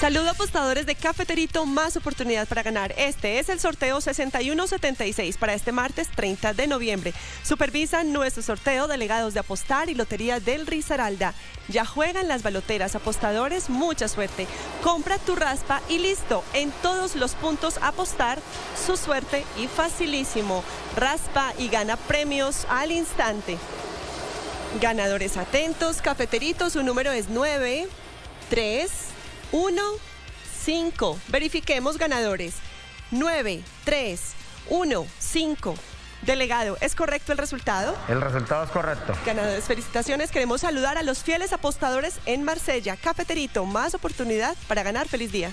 Saludo apostadores de Cafeterito, más oportunidad para ganar. Este es el sorteo 6176 para este martes 30 de noviembre. Supervisan nuestro sorteo delegados de apostar y Lotería del Risaralda. Ya juegan las baloteras, apostadores, mucha suerte. Compra tu raspa y listo. En todos los puntos apostar, su suerte y facilísimo. Raspa y gana premios al instante. Ganadores atentos, Cafeterito, su número es 9, 3, 1, 5. Verifiquemos ganadores. 9, 3, 1, 5. Delegado, ¿es correcto el resultado? El resultado es correcto. Ganadores, felicitaciones. Queremos saludar a los fieles apostadores en Marsella. Cafeterito, más oportunidad para ganar. Feliz día.